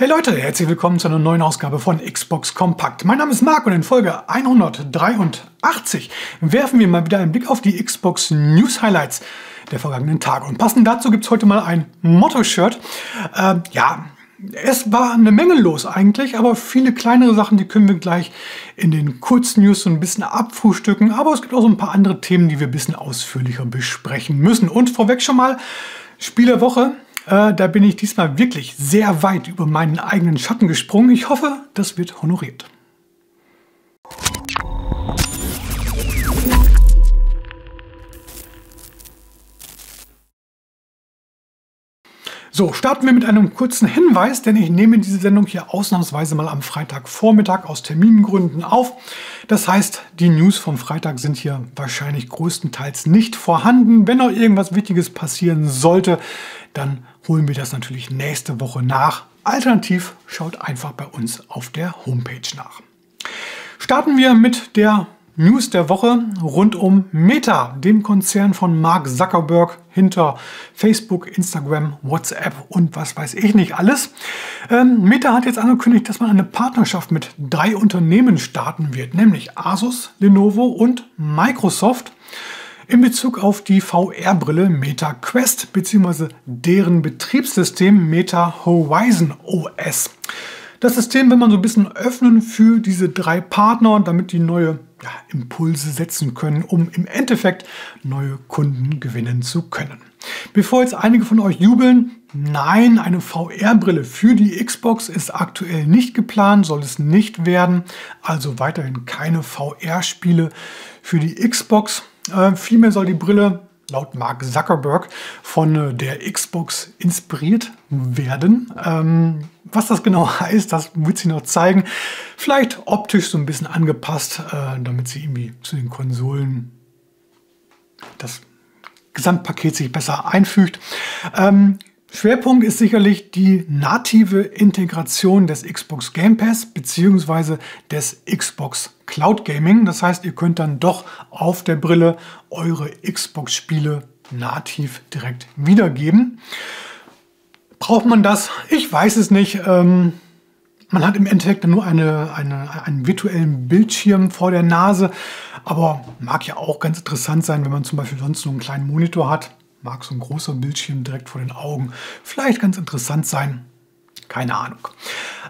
Hey Leute, herzlich willkommen zu einer neuen Ausgabe von Xbox Compact. Mein Name ist Marc und in Folge 183 werfen wir mal wieder einen Blick auf die Xbox News Highlights der vergangenen Tage. Und passend dazu gibt es heute mal ein Motto-Shirt. Äh, ja, es war eine Menge los eigentlich, aber viele kleinere Sachen, die können wir gleich in den Kurznews so ein bisschen abfrühstücken. Aber es gibt auch so ein paar andere Themen, die wir ein bisschen ausführlicher besprechen müssen. Und vorweg schon mal Spielewoche. Äh, da bin ich diesmal wirklich sehr weit über meinen eigenen Schatten gesprungen. Ich hoffe, das wird honoriert. So, starten wir mit einem kurzen Hinweis, denn ich nehme diese Sendung hier ausnahmsweise mal am Freitagvormittag aus Termingründen auf. Das heißt, die News vom Freitag sind hier wahrscheinlich größtenteils nicht vorhanden. Wenn noch irgendwas Wichtiges passieren sollte, dann holen wir das natürlich nächste Woche nach. Alternativ schaut einfach bei uns auf der Homepage nach. Starten wir mit der News der Woche rund um Meta, dem Konzern von Mark Zuckerberg hinter Facebook, Instagram, WhatsApp und was weiß ich nicht alles. Ähm, Meta hat jetzt angekündigt, dass man eine Partnerschaft mit drei Unternehmen starten wird, nämlich Asus, Lenovo und Microsoft in Bezug auf die VR-Brille Meta Quest bzw. deren Betriebssystem Meta Horizon OS. Das System will man so ein bisschen öffnen für diese drei Partner, damit die neue ja, Impulse setzen können, um im Endeffekt neue Kunden gewinnen zu können. Bevor jetzt einige von euch jubeln, nein, eine VR-Brille für die Xbox ist aktuell nicht geplant, soll es nicht werden. Also weiterhin keine VR-Spiele für die Xbox. Äh, vielmehr soll die Brille laut Mark Zuckerberg von äh, der Xbox inspiriert werden. Ähm, was das genau heißt, das wird sie noch zeigen. Vielleicht optisch so ein bisschen angepasst, äh, damit sie irgendwie zu den Konsolen das Gesamtpaket sich besser einfügt. Ähm, Schwerpunkt ist sicherlich die native Integration des Xbox Game Pass bzw. des Xbox Cloud Gaming. Das heißt, ihr könnt dann doch auf der Brille eure Xbox-Spiele nativ direkt wiedergeben. Braucht man das? Ich weiß es nicht. Ähm, man hat im Endeffekt nur eine, eine, einen virtuellen Bildschirm vor der Nase, aber mag ja auch ganz interessant sein, wenn man zum Beispiel sonst nur einen kleinen Monitor hat mag so ein großer Bildschirm direkt vor den Augen vielleicht ganz interessant sein. Keine Ahnung.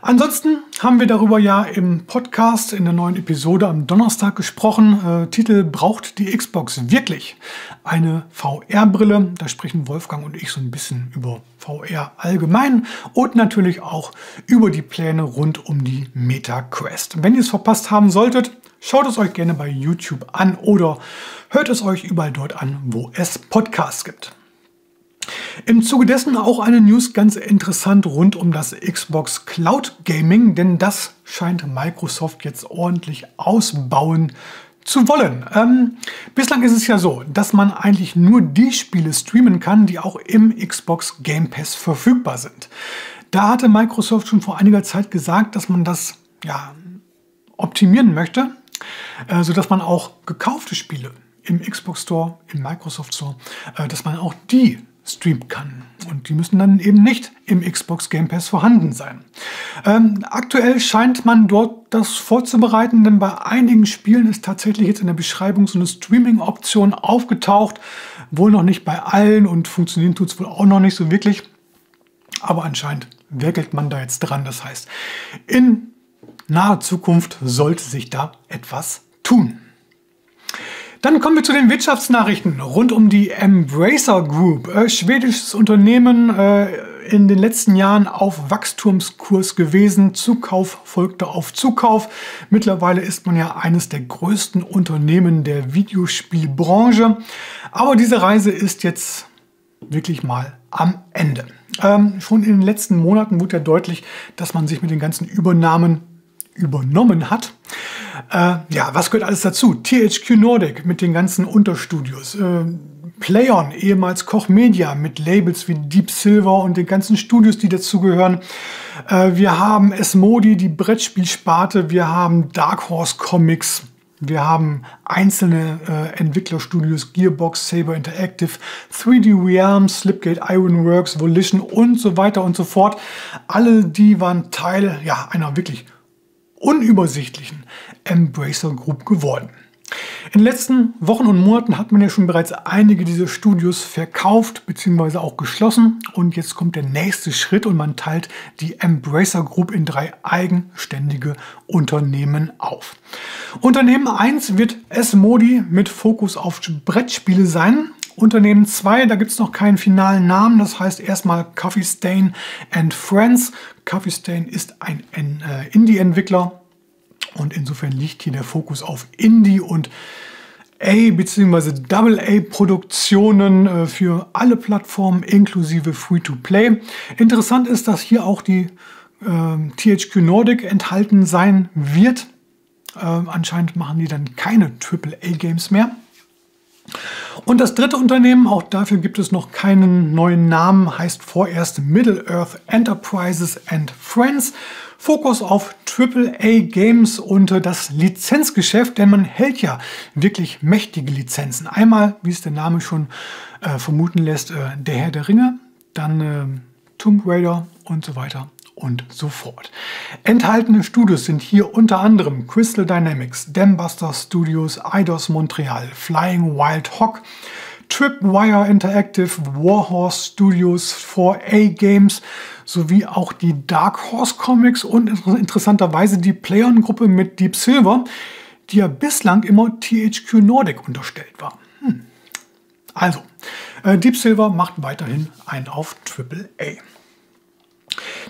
Ansonsten haben wir darüber ja im Podcast in der neuen Episode am Donnerstag gesprochen. Äh, Titel Braucht die Xbox wirklich eine VR-Brille? Da sprechen Wolfgang und ich so ein bisschen über VR allgemein und natürlich auch über die Pläne rund um die Meta Quest. Wenn ihr es verpasst haben solltet, Schaut es euch gerne bei YouTube an oder hört es euch überall dort an, wo es Podcasts gibt. Im Zuge dessen auch eine News ganz interessant rund um das Xbox Cloud Gaming, denn das scheint Microsoft jetzt ordentlich ausbauen zu wollen. Ähm, bislang ist es ja so, dass man eigentlich nur die Spiele streamen kann, die auch im Xbox Game Pass verfügbar sind. Da hatte Microsoft schon vor einiger Zeit gesagt, dass man das ja, optimieren möchte äh, sodass man auch gekaufte Spiele im Xbox Store, im Microsoft Store, äh, dass man auch die streamen kann. Und die müssen dann eben nicht im Xbox Game Pass vorhanden sein. Ähm, aktuell scheint man dort das vorzubereiten, denn bei einigen Spielen ist tatsächlich jetzt in der Beschreibung so eine Streaming-Option aufgetaucht. Wohl noch nicht bei allen und funktionieren tut es wohl auch noch nicht so wirklich. Aber anscheinend werkelt man da jetzt dran. Das heißt, in naher Zukunft sollte sich da etwas tun. Dann kommen wir zu den Wirtschaftsnachrichten rund um die Embracer Group. Äh, schwedisches Unternehmen äh, in den letzten Jahren auf Wachstumskurs gewesen. Zukauf folgte auf Zukauf. Mittlerweile ist man ja eines der größten Unternehmen der Videospielbranche. Aber diese Reise ist jetzt wirklich mal am Ende. Ähm, schon in den letzten Monaten wurde ja deutlich, dass man sich mit den ganzen Übernahmen übernommen hat. Äh, ja, was gehört alles dazu? THQ Nordic mit den ganzen Unterstudios. Äh, Playon, ehemals Koch Media mit Labels wie Deep Silver und den ganzen Studios, die dazugehören. Äh, wir haben Esmodi, die Brettspielsparte. Wir haben Dark Horse Comics. Wir haben einzelne äh, Entwicklerstudios, Gearbox, Saber Interactive, 3D Realms, Slipgate Ironworks, Volition und so weiter und so fort. Alle die waren Teil ja, einer wirklich unübersichtlichen Embracer Group geworden. In den letzten Wochen und Monaten hat man ja schon bereits einige dieser Studios verkauft bzw. auch geschlossen. Und jetzt kommt der nächste Schritt und man teilt die Embracer Group in drei eigenständige Unternehmen auf. Unternehmen 1 wird S-Modi mit Fokus auf Brettspiele sein. Unternehmen 2, da gibt es noch keinen finalen Namen, das heißt erstmal Coffee Stain and Friends. Coffee Stain ist ein äh, Indie-Entwickler und insofern liegt hier der Fokus auf Indie und A- bzw. Double-A-Produktionen äh, für alle Plattformen inklusive Free-to-Play. Interessant ist, dass hier auch die äh, THQ Nordic enthalten sein wird. Äh, anscheinend machen die dann keine AAA-Games mehr. Und das dritte Unternehmen, auch dafür gibt es noch keinen neuen Namen, heißt vorerst Middle-earth Enterprises and Friends. Fokus auf AAA-Games und das Lizenzgeschäft, denn man hält ja wirklich mächtige Lizenzen. Einmal, wie es der Name schon äh, vermuten lässt, äh, der Herr der Ringe, dann äh, Tomb Raider und so weiter und so fort. Enthaltene Studios sind hier unter anderem Crystal Dynamics, Dambuster Studios, Eidos Montreal, Flying Wild Hawk, Tripwire Interactive, Warhorse Studios, 4A Games sowie auch die Dark Horse Comics und interessanterweise die Playon-Gruppe mit Deep Silver, die ja bislang immer THQ Nordic unterstellt war. Hm. Also, äh, Deep Silver macht weiterhin ein auf AAA.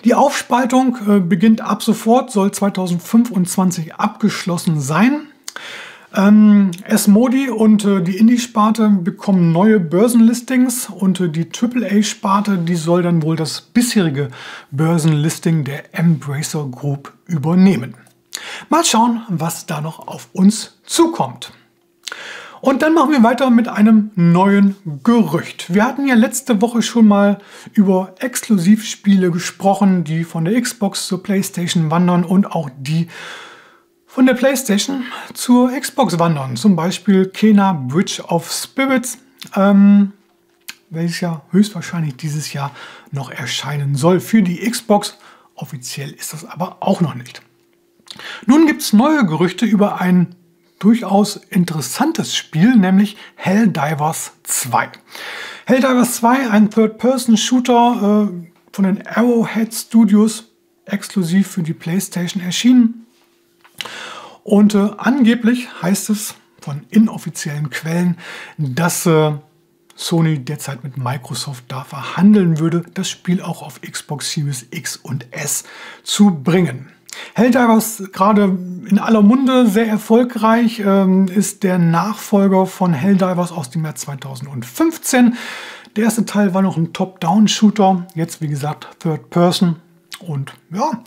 Die Aufspaltung äh, beginnt ab sofort, soll 2025 abgeschlossen sein. Ähm, S-Modi und äh, die Indie-Sparte bekommen neue Börsenlistings und äh, die AAA-Sparte, die soll dann wohl das bisherige Börsenlisting der Embracer Group übernehmen. Mal schauen, was da noch auf uns zukommt. Und dann machen wir weiter mit einem neuen Gerücht. Wir hatten ja letzte Woche schon mal über Exklusivspiele gesprochen, die von der Xbox zur PlayStation wandern und auch die von der PlayStation zur Xbox wandern. Zum Beispiel Kena Bridge of Spirits, ähm, welches ja höchstwahrscheinlich dieses Jahr noch erscheinen soll für die Xbox. Offiziell ist das aber auch noch nicht. Nun gibt es neue Gerüchte über ein durchaus interessantes Spiel, nämlich Helldivers 2. Helldivers 2, ein Third-Person-Shooter äh, von den Arrowhead Studios, exklusiv für die PlayStation erschienen. Und äh, angeblich heißt es von inoffiziellen Quellen, dass äh, Sony derzeit mit Microsoft da verhandeln würde, das Spiel auch auf Xbox Series X und S zu bringen. Helldivers gerade in aller Munde sehr erfolgreich, ähm, ist der Nachfolger von Helldivers aus dem Jahr 2015. Der erste Teil war noch ein Top-Down-Shooter, jetzt wie gesagt Third Person. Und ja,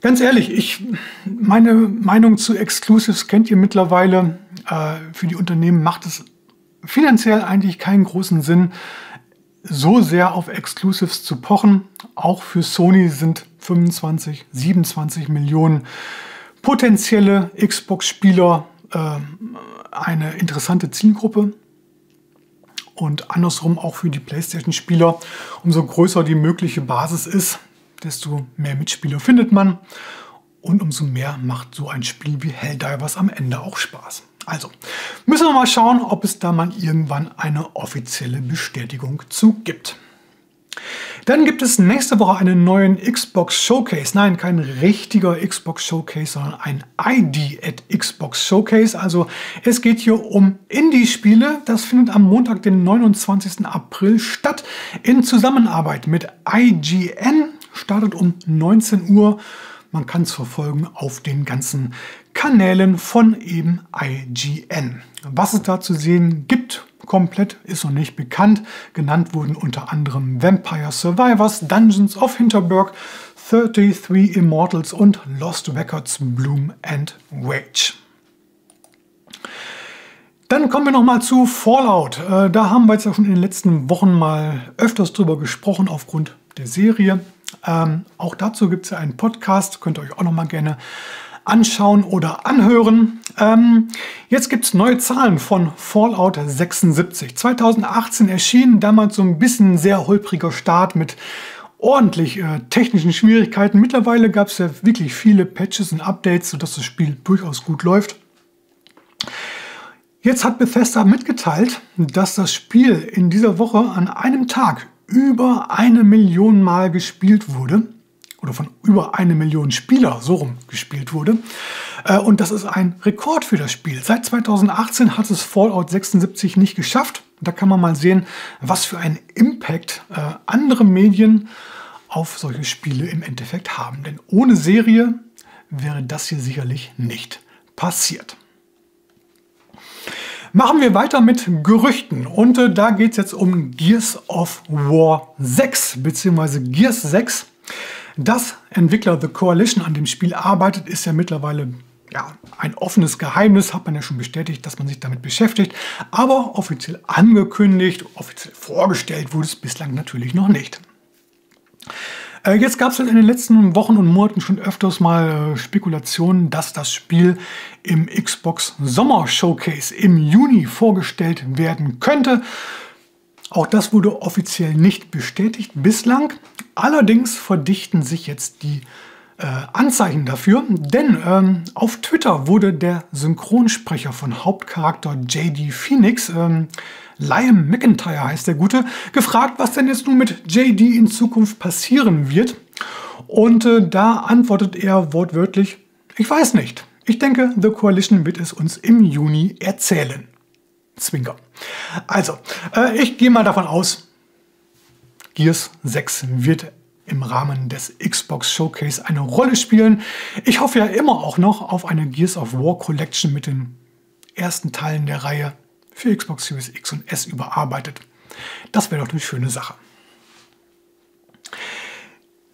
ganz ehrlich, ich, meine Meinung zu Exclusives kennt ihr mittlerweile. Äh, für die Unternehmen macht es finanziell eigentlich keinen großen Sinn, so sehr auf Exclusives zu pochen. Auch für Sony sind 25, 27 Millionen potenzielle Xbox-Spieler äh, eine interessante Zielgruppe. Und andersrum auch für die PlayStation-Spieler. Umso größer die mögliche Basis ist, desto mehr Mitspieler findet man. Und umso mehr macht so ein Spiel wie Helldivers am Ende auch Spaß. Also, müssen wir mal schauen, ob es da mal irgendwann eine offizielle Bestätigung zu gibt. Dann gibt es nächste Woche einen neuen Xbox Showcase. Nein, kein richtiger Xbox Showcase, sondern ein ID at Xbox Showcase. Also es geht hier um Indie-Spiele. Das findet am Montag, den 29. April statt in Zusammenarbeit mit IGN. Startet um 19 Uhr. Man kann es verfolgen auf den ganzen Kanälen von eben IGN. Was es da zu sehen gibt, komplett ist noch nicht bekannt. Genannt wurden unter anderem Vampire Survivors, Dungeons of Hinterberg, 33 Immortals und Lost Records Bloom and Rage. Dann kommen wir noch mal zu Fallout. Äh, da haben wir jetzt ja schon in den letzten Wochen mal öfters drüber gesprochen aufgrund der Serie. Ähm, auch dazu gibt es ja einen Podcast, könnt ihr euch auch noch mal gerne anschauen oder anhören. Ähm, jetzt gibt es neue Zahlen von Fallout 76. 2018 erschien damals so ein bisschen sehr holpriger Start mit ordentlich äh, technischen Schwierigkeiten. Mittlerweile gab es ja wirklich viele Patches und Updates, sodass das Spiel durchaus gut läuft. Jetzt hat Bethesda mitgeteilt, dass das Spiel in dieser Woche an einem Tag über eine Million Mal gespielt wurde oder von über eine Million Spieler so rum gespielt wurde. Äh, und das ist ein Rekord für das Spiel. Seit 2018 hat es Fallout 76 nicht geschafft. Da kann man mal sehen, was für einen Impact äh, andere Medien auf solche Spiele im Endeffekt haben. Denn ohne Serie wäre das hier sicherlich nicht passiert. Machen wir weiter mit Gerüchten und äh, da geht es jetzt um Gears of War 6 bzw. Gears 6. Dass Entwickler The Coalition an dem Spiel arbeitet, ist ja mittlerweile ja, ein offenes Geheimnis, hat man ja schon bestätigt, dass man sich damit beschäftigt. Aber offiziell angekündigt, offiziell vorgestellt wurde es bislang natürlich noch nicht. Äh, jetzt gab es in den letzten Wochen und Monaten schon öfters mal äh, Spekulationen, dass das Spiel im Xbox Sommer Showcase im Juni vorgestellt werden könnte. Auch das wurde offiziell nicht bestätigt bislang. Allerdings verdichten sich jetzt die äh, Anzeichen dafür, denn ähm, auf Twitter wurde der Synchronsprecher von Hauptcharakter JD Phoenix, ähm, Liam McIntyre heißt der Gute, gefragt, was denn jetzt nun mit JD in Zukunft passieren wird. Und äh, da antwortet er wortwörtlich, ich weiß nicht. Ich denke, The Coalition wird es uns im Juni erzählen. Zwinker. Also, äh, ich gehe mal davon aus, Gears 6 wird im Rahmen des Xbox Showcase eine Rolle spielen. Ich hoffe ja immer auch noch auf eine Gears of War Collection mit den ersten Teilen der Reihe für Xbox Series X und S überarbeitet. Das wäre doch eine schöne Sache.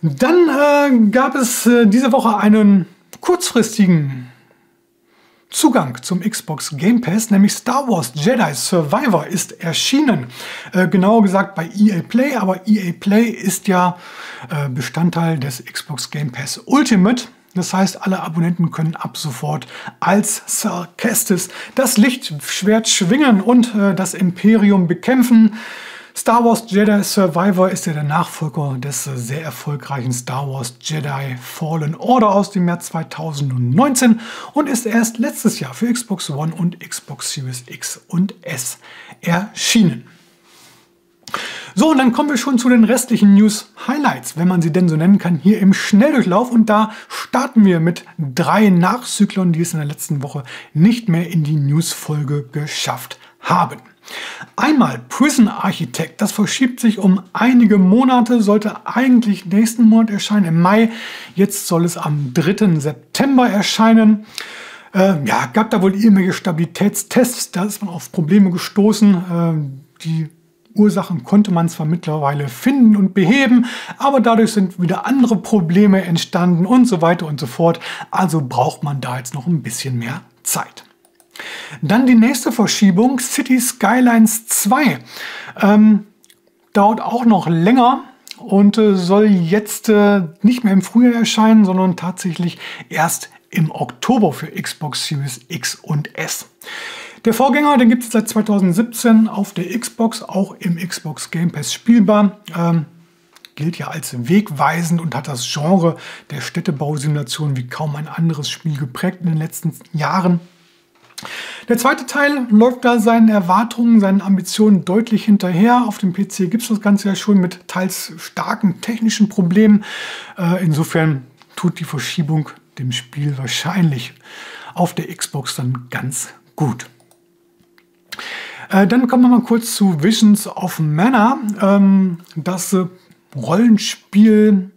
Dann äh, gab es äh, diese Woche einen kurzfristigen Zugang zum Xbox Game Pass, nämlich Star Wars Jedi Survivor ist erschienen. Äh, genauer gesagt bei EA Play, aber EA Play ist ja äh, Bestandteil des Xbox Game Pass Ultimate. Das heißt, alle Abonnenten können ab sofort als Sir Kestis das Lichtschwert schwingen und äh, das Imperium bekämpfen. Star Wars Jedi Survivor ist ja der Nachfolger des sehr erfolgreichen Star Wars Jedi Fallen Order aus dem Jahr 2019 und ist erst letztes Jahr für Xbox One und Xbox Series X und S erschienen. So, und dann kommen wir schon zu den restlichen News-Highlights, wenn man sie denn so nennen kann, hier im Schnelldurchlauf. Und da starten wir mit drei Nachzyklern, die es in der letzten Woche nicht mehr in die News-Folge geschafft haben. Einmal Prison Architect, das verschiebt sich um einige Monate, sollte eigentlich nächsten Monat erscheinen, im Mai. Jetzt soll es am 3. September erscheinen. Äh, ja, gab da wohl irgendwelche Stabilitätstests, da ist man auf Probleme gestoßen. Äh, die Ursachen konnte man zwar mittlerweile finden und beheben, aber dadurch sind wieder andere Probleme entstanden und so weiter und so fort. Also braucht man da jetzt noch ein bisschen mehr Zeit. Dann die nächste Verschiebung, City Skylines 2. Ähm, dauert auch noch länger und äh, soll jetzt äh, nicht mehr im Frühjahr erscheinen, sondern tatsächlich erst im Oktober für Xbox Series X und S. Der Vorgänger, den gibt es seit 2017 auf der Xbox, auch im Xbox Game Pass spielbar. Ähm, gilt ja als wegweisend und hat das Genre der Städtebausimulation wie kaum ein anderes Spiel geprägt in den letzten Jahren. Der zweite Teil läuft da seinen Erwartungen, seinen Ambitionen deutlich hinterher. Auf dem PC gibt es das Ganze ja schon mit teils starken technischen Problemen. Äh, insofern tut die Verschiebung dem Spiel wahrscheinlich auf der Xbox dann ganz gut. Äh, dann kommen wir mal kurz zu Visions of Mana. Ähm, das äh, Rollenspiel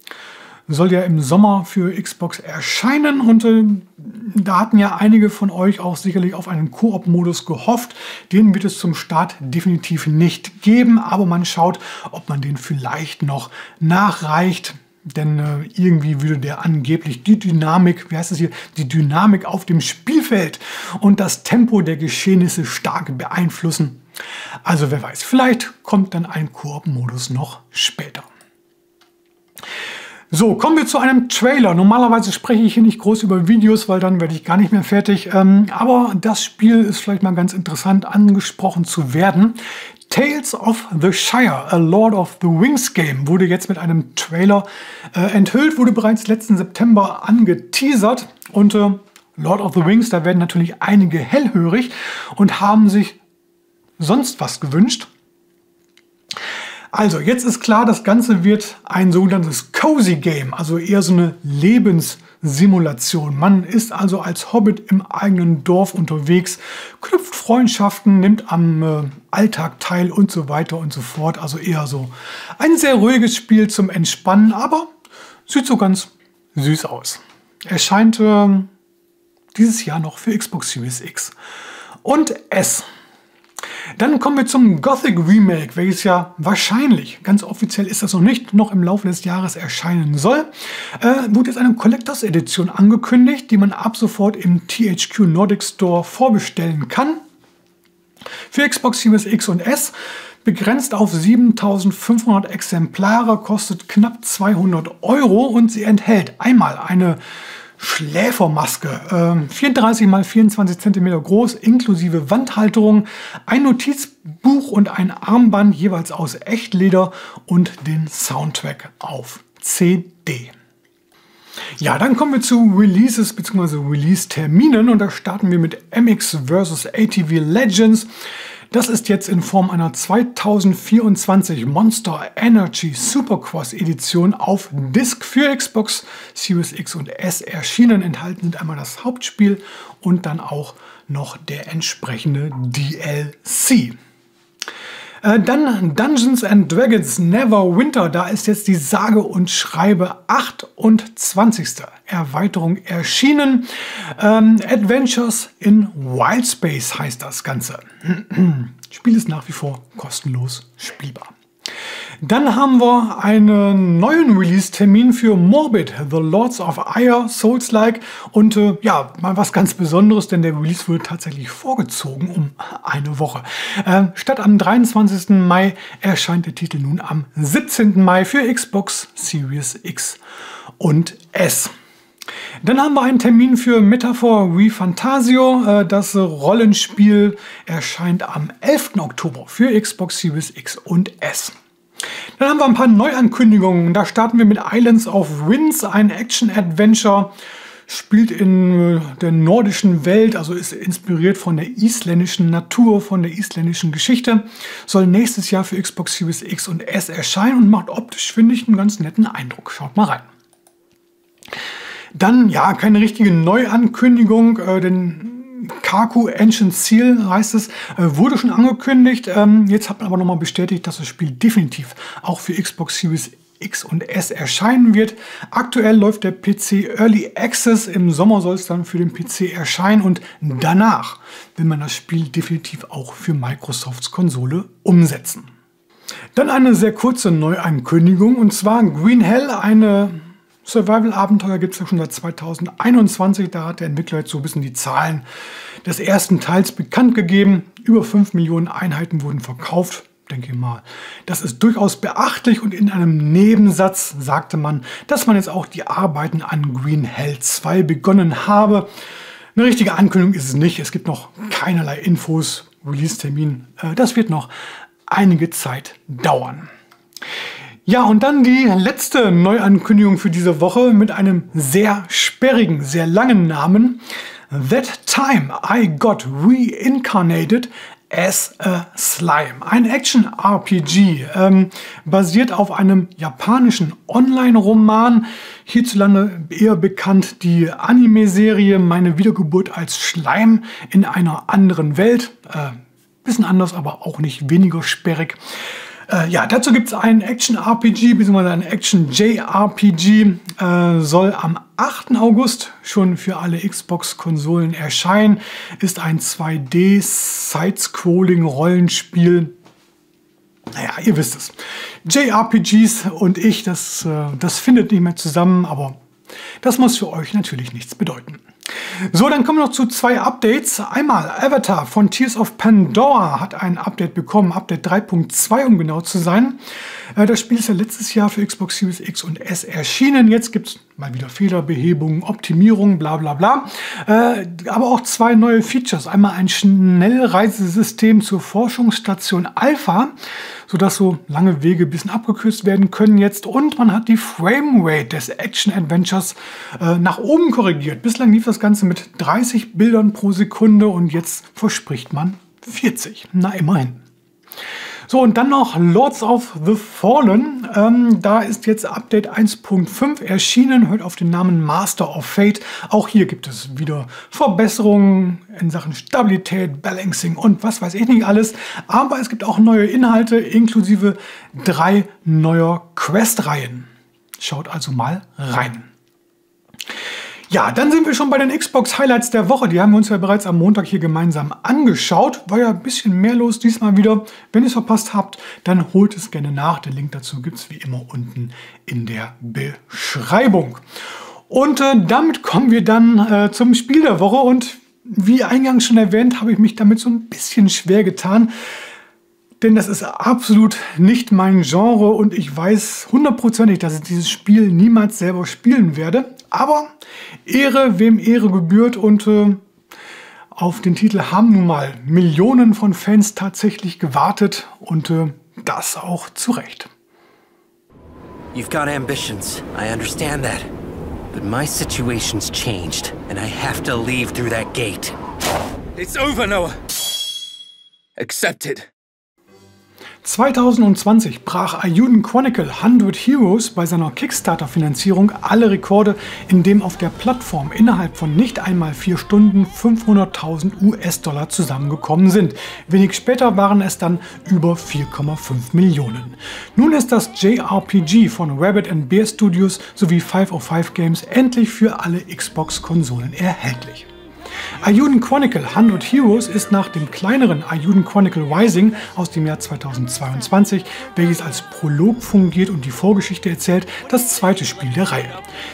soll ja im Sommer für Xbox erscheinen und äh, da hatten ja einige von euch auch sicherlich auf einen Koop-Modus gehofft. Den wird es zum Start definitiv nicht geben, aber man schaut, ob man den vielleicht noch nachreicht. Denn äh, irgendwie würde der angeblich die Dynamik, wie heißt es hier, die Dynamik auf dem Spielfeld und das Tempo der Geschehnisse stark beeinflussen. Also wer weiß, vielleicht kommt dann ein Koop-Modus noch später. So, kommen wir zu einem Trailer. Normalerweise spreche ich hier nicht groß über Videos, weil dann werde ich gar nicht mehr fertig. Ähm, aber das Spiel ist vielleicht mal ganz interessant angesprochen zu werden. Tales of the Shire, a Lord of the Wings Game, wurde jetzt mit einem Trailer äh, enthüllt, wurde bereits letzten September angeteasert. Und äh, Lord of the Wings, da werden natürlich einige hellhörig und haben sich sonst was gewünscht. Also, jetzt ist klar, das Ganze wird ein sogenanntes Cozy Game, also eher so eine Lebenssimulation. Man ist also als Hobbit im eigenen Dorf unterwegs, knüpft Freundschaften, nimmt am äh, Alltag teil und so weiter und so fort. Also eher so ein sehr ruhiges Spiel zum Entspannen, aber sieht so ganz süß aus. Erscheint äh, dieses Jahr noch für Xbox Series X und S. Dann kommen wir zum Gothic Remake, welches ja wahrscheinlich, ganz offiziell ist das noch nicht, noch im Laufe des Jahres erscheinen soll. Äh, wurde jetzt eine Collectors Edition angekündigt, die man ab sofort im THQ Nordic Store vorbestellen kann. Für Xbox Series X und S begrenzt auf 7500 Exemplare, kostet knapp 200 Euro und sie enthält einmal eine Schläfermaske, äh, 34 x 24 cm groß, inklusive Wandhalterung, ein Notizbuch und ein Armband jeweils aus Echtleder und den Soundtrack auf CD. Ja, dann kommen wir zu Releases bzw. Release-Terminen und da starten wir mit MX vs. ATV Legends. Das ist jetzt in Form einer 2024 Monster Energy Supercross Edition auf Disc für Xbox Series X und S erschienen. Enthalten sind einmal das Hauptspiel und dann auch noch der entsprechende DLC. Äh, dann Dungeons and Dragons Neverwinter. Da ist jetzt die sage und schreibe 28. Erweiterung erschienen. Ähm, Adventures in Wildspace heißt das Ganze. Spiel ist nach wie vor kostenlos spielbar. Dann haben wir einen neuen Release-Termin für Morbid, The Lords of Ire, Souls-like. Und äh, ja, mal was ganz Besonderes, denn der Release wurde tatsächlich vorgezogen um eine Woche. Äh, statt am 23. Mai erscheint der Titel nun am 17. Mai für Xbox Series X und S. Dann haben wir einen Termin für Metaphor ReFantasio. Äh, das Rollenspiel erscheint am 11. Oktober für Xbox Series X und S. Dann haben wir ein paar Neuankündigungen. Da starten wir mit Islands of Winds, ein Action-Adventure. Spielt in äh, der nordischen Welt, also ist inspiriert von der isländischen Natur, von der isländischen Geschichte. Soll nächstes Jahr für Xbox Series X und S erscheinen und macht optisch, finde ich, einen ganz netten Eindruck. Schaut mal rein. Dann, ja, keine richtige Neuankündigung, äh, denn Kaku Ancient Seal heißt es, äh, wurde schon angekündigt. Ähm, jetzt hat man aber nochmal bestätigt, dass das Spiel definitiv auch für Xbox Series X und S erscheinen wird. Aktuell läuft der PC Early Access. Im Sommer soll es dann für den PC erscheinen und danach will man das Spiel definitiv auch für Microsofts Konsole umsetzen. Dann eine sehr kurze Neuankündigung und zwar Green Hell, eine Survival-Abenteuer gibt es ja schon seit 2021. Da hat der Entwickler jetzt so ein bisschen die Zahlen des ersten Teils bekannt gegeben. Über 5 Millionen Einheiten wurden verkauft. Denke ich mal, das ist durchaus beachtlich und in einem Nebensatz sagte man, dass man jetzt auch die Arbeiten an Green Hell 2 begonnen habe. Eine richtige Ankündigung ist es nicht. Es gibt noch keinerlei Infos, Release-Termin. Äh, das wird noch einige Zeit dauern. Ja, und dann die letzte Neuankündigung für diese Woche mit einem sehr sperrigen, sehr langen Namen. That Time I Got Reincarnated as a Slime. Ein Action-RPG, ähm, basiert auf einem japanischen Online-Roman. Hierzulande eher bekannt die Anime-Serie Meine Wiedergeburt als Schleim in einer anderen Welt. Äh, bisschen anders, aber auch nicht weniger sperrig. Äh, ja, dazu gibt es ein Action-RPG bzw. ein Action-JRPG. Äh, soll am 8. August schon für alle Xbox-Konsolen erscheinen. Ist ein 2D-Side-Scrolling-Rollenspiel. Naja, ihr wisst es. JRPGs und ich, das, äh, das findet nicht mehr zusammen, aber das muss für euch natürlich nichts bedeuten. So, dann kommen wir noch zu zwei Updates. Einmal Avatar von Tears of Pandora hat ein Update bekommen, Update 3.2 um genau zu sein. Äh, das Spiel ist ja letztes Jahr für Xbox Series X und S erschienen. Jetzt gibt es mal wieder Fehlerbehebungen, Optimierungen, bla bla bla. Äh, aber auch zwei neue Features. Einmal ein Schnellreisesystem zur Forschungsstation Alpha, sodass so lange Wege ein bisschen abgekürzt werden können jetzt. Und man hat die Framerate des Action-Adventures äh, nach oben korrigiert. Bislang lief das Ganze mit 30 Bildern pro Sekunde und jetzt verspricht man 40. Na, immerhin. So, und dann noch Lords of the Fallen. Ähm, da ist jetzt Update 1.5 erschienen, hört auf den Namen Master of Fate. Auch hier gibt es wieder Verbesserungen in Sachen Stabilität, Balancing und was weiß ich nicht alles. Aber es gibt auch neue Inhalte, inklusive drei neuer Quest-Reihen. Schaut also mal rein. Ja, dann sind wir schon bei den Xbox Highlights der Woche. Die haben wir uns ja bereits am Montag hier gemeinsam angeschaut. War ja ein bisschen mehr los diesmal wieder. Wenn ihr es verpasst habt, dann holt es gerne nach. Den Link dazu gibt es wie immer unten in der Beschreibung. Und äh, damit kommen wir dann äh, zum Spiel der Woche. Und wie eingangs schon erwähnt, habe ich mich damit so ein bisschen schwer getan denn das ist absolut nicht mein Genre und ich weiß hundertprozentig, dass ich dieses Spiel niemals selber spielen werde. Aber Ehre, wem Ehre gebührt und äh, auf den Titel haben nun mal Millionen von Fans tatsächlich gewartet und äh, das auch zu Recht. You've got ambitions, I understand that. But my situation's changed and I have to leave through that gate. It's over, Noah. Accepted. 2020 brach Ayuden Chronicle 100 Heroes bei seiner Kickstarter-Finanzierung alle Rekorde, indem auf der Plattform innerhalb von nicht einmal vier Stunden 500.000 US-Dollar zusammengekommen sind. Wenig später waren es dann über 4,5 Millionen. Nun ist das JRPG von Rabbit Bear Studios sowie 505 Games endlich für alle Xbox-Konsolen erhältlich. Ayuden Chronicle 100 Heroes ist nach dem kleineren Ayuden Chronicle Rising aus dem Jahr 2022, welches als Prolog fungiert und die Vorgeschichte erzählt, das zweite Spiel der Reihe.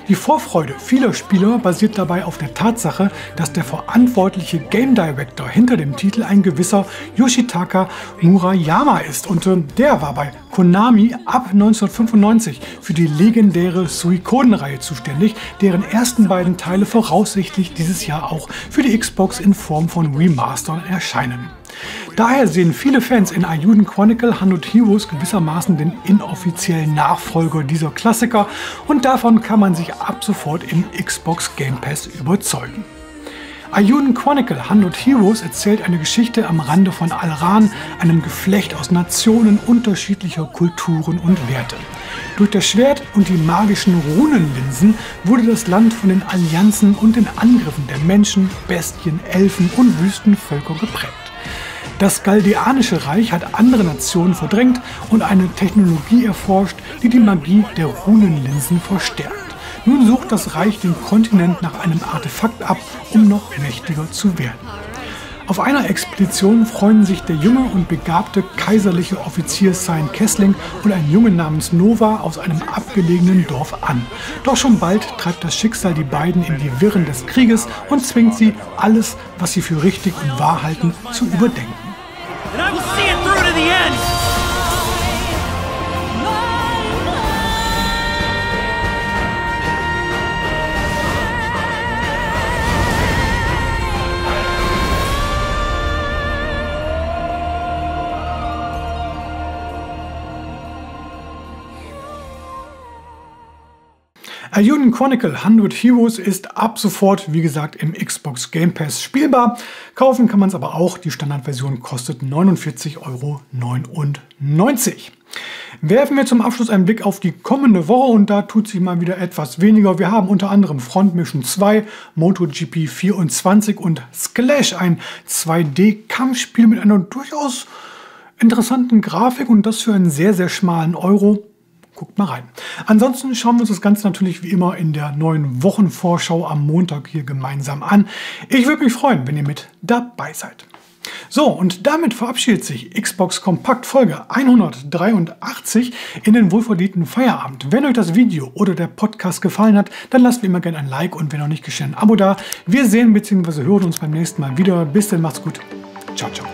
Die Vorfreude vieler Spieler basiert dabei auf der Tatsache, dass der verantwortliche Game Director hinter dem Titel ein gewisser Yoshitaka Murayama ist und äh, der war bei Konami ab 1995 für die legendäre Suikoden-Reihe zuständig, deren ersten beiden Teile voraussichtlich dieses Jahr auch für die Xbox in Form von Remastern erscheinen. Daher sehen viele Fans in Ayuden Chronicle 100 Heroes gewissermaßen den inoffiziellen Nachfolger dieser Klassiker und davon kann man sich ab sofort im Xbox Game Pass überzeugen. Ayuden Chronicle 100 Heroes erzählt eine Geschichte am Rande von Alran, einem Geflecht aus Nationen unterschiedlicher Kulturen und Werte. Durch das Schwert und die magischen Runenlinsen wurde das Land von den Allianzen und den Angriffen der Menschen, Bestien, Elfen und Wüstenvölker geprägt. Das Galdeanische Reich hat andere Nationen verdrängt und eine Technologie erforscht, die die Magie der Runenlinsen verstärkt. Nun sucht das Reich den Kontinent nach einem Artefakt ab, um noch mächtiger zu werden. Auf einer Expedition freuen sich der junge und begabte kaiserliche Offizier Sein Kessling und ein Junge namens Nova aus einem abgelegenen Dorf an. Doch schon bald treibt das Schicksal die beiden in die Wirren des Krieges und zwingt sie, alles, was sie für richtig und wahr halten, zu überdenken. Ayuden Chronicle 100 Heroes ist ab sofort, wie gesagt, im Xbox Game Pass spielbar. Kaufen kann man es aber auch. Die Standardversion kostet 49,99 Euro. Werfen wir zum Abschluss einen Blick auf die kommende Woche und da tut sich mal wieder etwas weniger. Wir haben unter anderem Front Mission 2, MotoGP 24 und Splash, ein 2D-Kampfspiel mit einer durchaus interessanten Grafik und das für einen sehr, sehr schmalen Euro. Guckt mal rein. Ansonsten schauen wir uns das Ganze natürlich wie immer in der neuen Wochenvorschau am Montag hier gemeinsam an. Ich würde mich freuen, wenn ihr mit dabei seid. So, und damit verabschiedet sich Xbox Kompakt Folge 183 in den wohlverdienten Feierabend. Wenn euch das Video oder der Podcast gefallen hat, dann lasst mir immer gerne ein Like und wenn noch nicht geschehen, ein Abo da. Wir sehen bzw. hören uns beim nächsten Mal wieder. Bis dann, macht's gut. Ciao, ciao.